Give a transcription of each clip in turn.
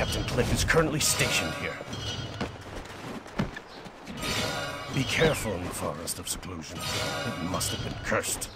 Captain Cliff is currently stationed here. Be careful in the Forest of Seclusion. It must have been cursed.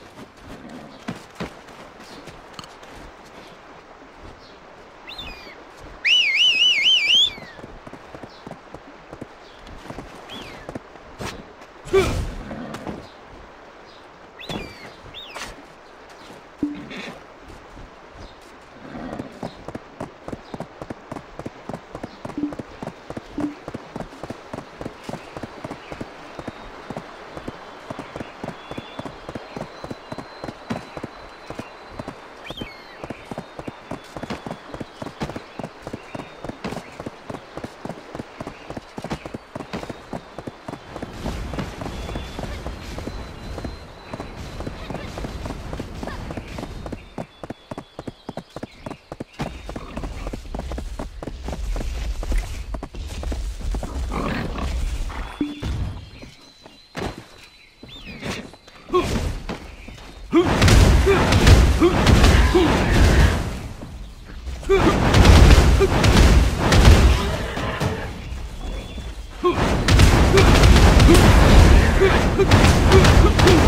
Oh, my God.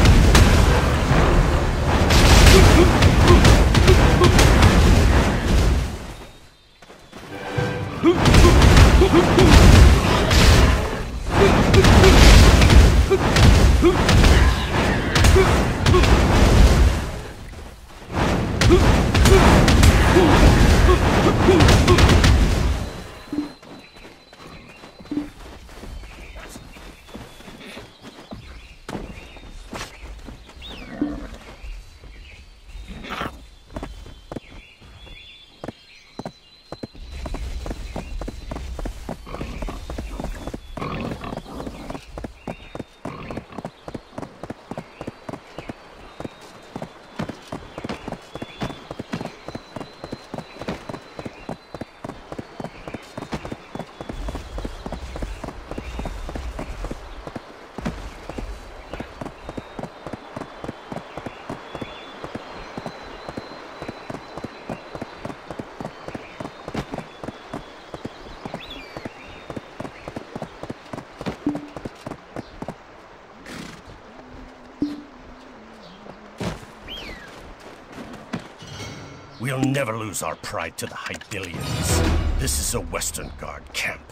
We'll never lose our pride to the Hybilians. This is a Western Guard camp.